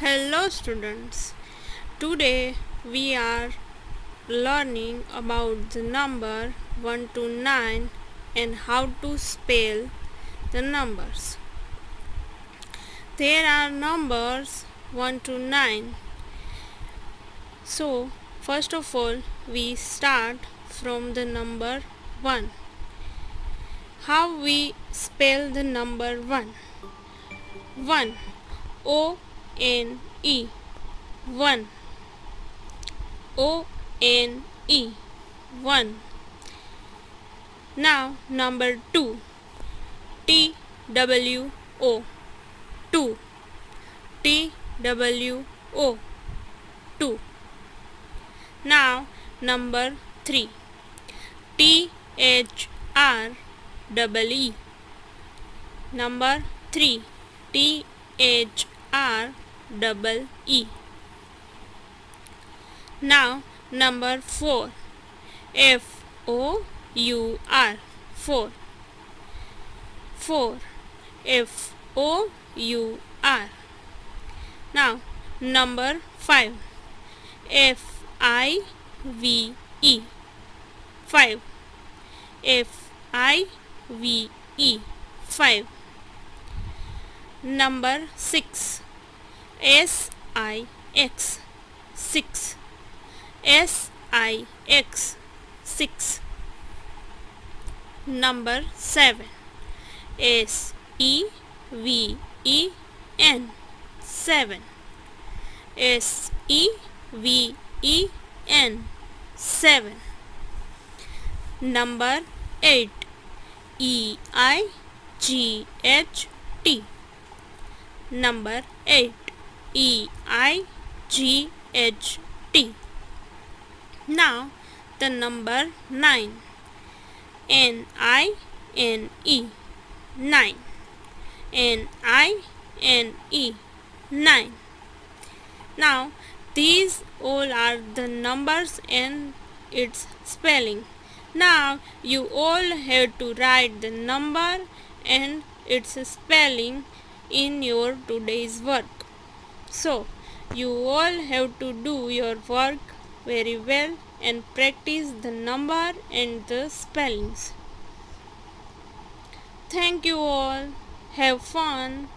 Hello students. Today we are learning about the number 1 to 9 and how to spell the numbers. There are numbers 1 to 9. So first of all we start from the number 1. How we spell the number 1? 1 O N E. 1 O N E. 1 Now number 2 T W O. 2 T W O. 2 Now number 3 T H R double E. Number 3 T H R double E. Now number 4 F O U R 4 4 F O U R. Now number 5 F I V E 5 F I V E 5 Number 6 S I X 6 S I X 6 Number 7 S E V E N 7 S E V E N 7 Number 8 E I G H T. Number 8 E I G H T. Now the number 9 N I N E 9 N I N E 9 Now these all are the numbers and its spelling. Now you all have to write the number and its spelling in your today's work. So, you all have to do your work very well and practice the number and the spellings. Thank you all. Have fun.